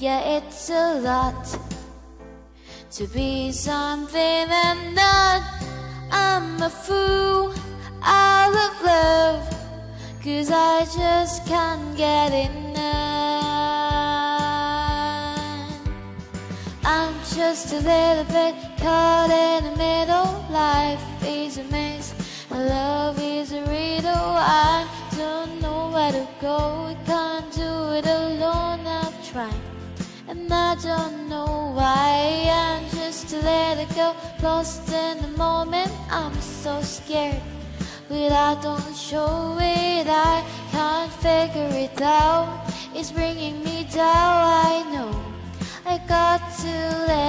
yeah, it's a lot to be something and not. I'm a fool out of love, cause I just can't get enough. I'm just a little bit caught in the middle. Life is a maze, and love is a riddle. I don't know where to go, I can't do it alone. I've tried, and I don't know why. I'm just a little girl lost in the moment. I'm so scared, but I don't show it. I can't figure it out. It's bringing me down. I know I got to let